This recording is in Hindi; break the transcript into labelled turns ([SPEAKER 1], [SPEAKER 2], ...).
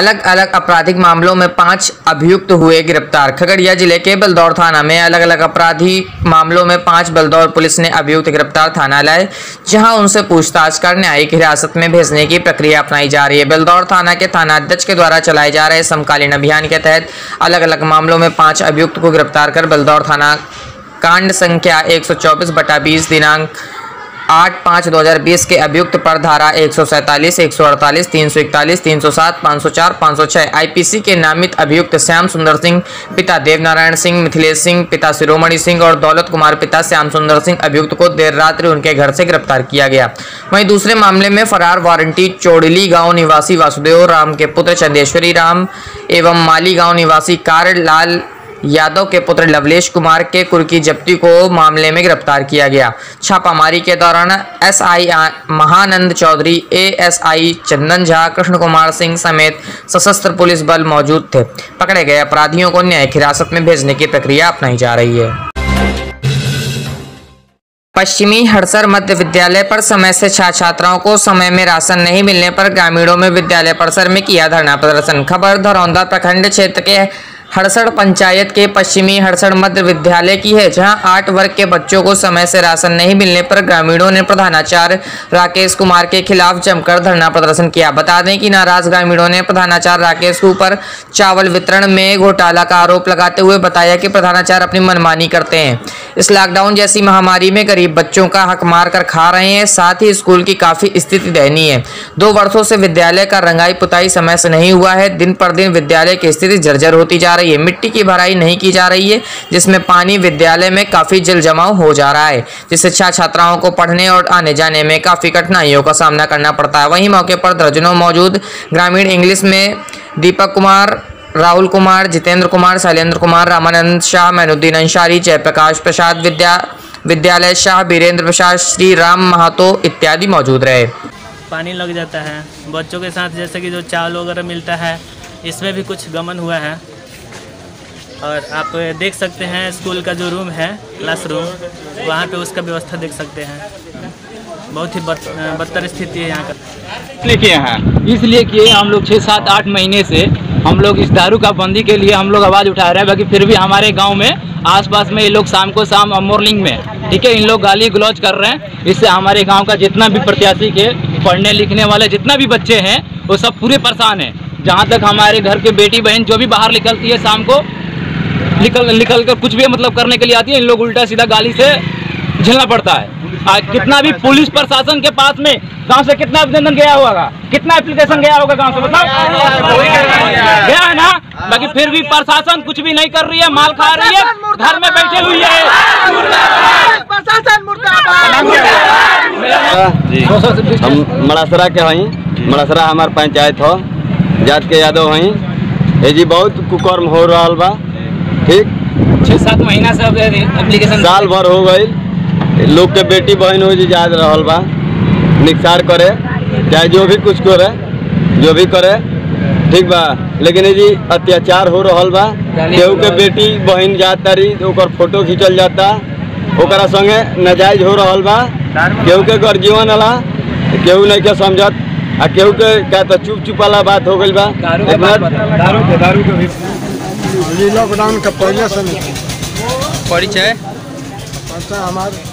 [SPEAKER 1] अलग अलग आपराधिक मामलों में पाँच अभियुक्त हुए गिरफ़्तार। खगड़िया ज़िले के बलदौर थाना में अलग अलग अपराधी मामलों में पाँच बलदौर पुलिस ने अभियुक्त गिरफ़्तार थाना लाए जहाँ उनसे पूछताछ कर न्यायिक हिरासत में भेजने की प्रक्रिया अपनाई जा रही है। बलदौर थाना के थाना अध्यक्ष के द्वारा चलाए जा रहे समकालीन अभियान के तहत अलग अलग मामलों में पाँच अभियुक्त को गिरफ़्तार कर बलदौर थाना कांड संख्या 124 बटा बीस दिनांक आठ पाँच दो हज़ार बीस के अभियुक्त पर धारा एक सौ सैंतालीस, एक सौ अड़तालीस, तीन सौ इकतालीस, तीन सौ सात, पाँच सौ चार, पाँच सौ छः आई पी सी के नामित अभियुक्त श्याम सुंदर सिंह, पिता देवनारायण सिंह, मिथिलेश सिंह, पिता शिरोमणि सिंह और दौलत कुमार पिता श्याम सुंदर सिंह अभियुक्त को देर रात्रि उनके घर से गिरफ़्तार किया गया। वहीं दूसरे मामले में फरार वारंटी चोड़ली गाँव निवासी वासुदेव राम के पुत्र चंदेश्वरी राम एवं माली गाँव निवासी कार लाल यादव के पुत्र लवलेश कुमार के कुर्की जब्ती को मामले में गिरफ़्तार किया गया। छापामारी के दौरान एसआई महानंद चौधरी, एएसआई चंदन झा, कृष्ण कुमार सिंह समेत सशस्त्र पुलिस बल मौजूद थे। पकड़े गए अपराधियों को न्यायिक हिरासत में भेजने की प्रक्रिया अपनाई जा रही है। पश्चिमी हड़सर मध्य विद्यालय पर समय से छात्र छात्राओं को समय में राशन नहीं मिलने पर ग्रामीणों में विद्यालय परिसर में किया धरना प्रदर्शन। खबर धरौंदा प्रखंड क्षेत्र के हड़सड़ पंचायत के पश्चिमी हड़सड़ मध्य विद्यालय की है, जहाँ आठ वर्ग के बच्चों को समय से राशन नहीं मिलने पर ग्रामीणों ने प्रधानाचार्य राकेश कुमार के खिलाफ जमकर धरना प्रदर्शन किया। बता दें कि नाराज़ ग्रामीणों ने प्रधानाचार्य राकेश के ऊपर चावल वितरण में घोटाला का आरोप लगाते हुए बताया कि प्रधानाचार्य अपनी मनमानी करते हैं। इस लॉकडाउन जैसी महामारी में गरीब बच्चों का हक मार कर खा रहे हैं, साथ ही स्कूल की काफ़ी स्थिति दयनीय है। दो वर्षों से विद्यालय का रंगाई पुताई समय से नहीं हुआ है, दिन पर दिन विद्यालय की स्थिति जर्जर होती जा रही है। मिट्टी की भराई नहीं की जा रही है, जिसमें पानी विद्यालय में काफ़ी जल जमाव हो जा रहा है, जिससे छात्र छात्राओं को पढ़ने और आने जाने में काफ़ी कठिनाइयों का सामना करना पड़ता है। वहीं मौके पर दर्जनों मौजूद ग्रामीण इंग्लिश में दीपक कुमार, राहुल कुमार, जितेंद्र कुमार, शैलेंद्र कुमार, रामानंद शाह, मैनुद्दीन अंसारी, जयप्रकाश प्रसाद विद्या, विद्यालय शाह, बीरेंद्र प्रसाद श्री राम महतो इत्यादि मौजूद रहे।
[SPEAKER 2] पानी लग जाता है। बच्चों के साथ जैसे कि जो चावल वगैरह मिलता है, इसमें भी कुछ गमन हुआ है। और आप देख सकते हैं स्कूल का जो रूम है क्लास रूम वहाँ पे उसका व्यवस्था देख सकते हैं। बहुत ही बदतर स्थिति है यहाँ का।
[SPEAKER 3] इसलिए किए हैं। इसलिए किए हम लोग छः, सात, आठ महीने से। हम लोग इस दारू का बंदी के लिए हम लोग आवाज़ उठा रहे हैं, बाकी फिर भी हमारे गाँव में, आसपास में ये लोग शाम को शाम और मॉर्निंग में, ठीक है, इन लोग गाली गलौज कर रहे हैं। इससे हमारे गाँव का जितना भी प्रत्याशी के पढ़ने लिखने वाले जितना भी बच्चे हैं, वो सब पूरे परेशान हैं। जहाँ तक हमारे घर के बेटी बहन जो भी बाहर निकलती है शाम को निकल निकल कर कुछ भी मतलब करने के लिए आती है इन लोग उल्टा सीधा गाली से झेलना पड़ता है। आज कितना भी पुलिस प्रशासन के पास में गाँव से कितना अभिनंदन गया होगा कितना एप्लीकेशन गया होगा गाँव से बताओ गया है ना? बाकी फिर भी प्रशासन कुछ भी नहीं कर रही है माल खा रही है घर में बैठे हुई है।
[SPEAKER 4] हम मड़ासरा के हई मड़ासरा हमार पंचायत हो जात के यादव हई ये जी बहुत कुकर्म हो रहा बा। ठीक।
[SPEAKER 3] छः सात महीना से एप्लीकेशन
[SPEAKER 4] साल भर हो गई। लोग के बेटी बहन हो जी याद रहल बा। निक्षार करे चाहे जो भी कुछ करे जो भी करे ठीक बा। लेकिन जी अत्याचार हो रहा बा। केहू के बेटी बहन जात तारी तो फ़ोटो खींचल जाता। ओकरा संगे नाजायज हो रहा बा। केहू के गर्जीवन अला केहू नहीं के समझत। आ केहू के का तो चुप चुप वाला बात हो गई बा।
[SPEAKER 5] ये लॉकडाउन का पहले से नहीं।
[SPEAKER 3] परिचय?
[SPEAKER 5] पता हमारे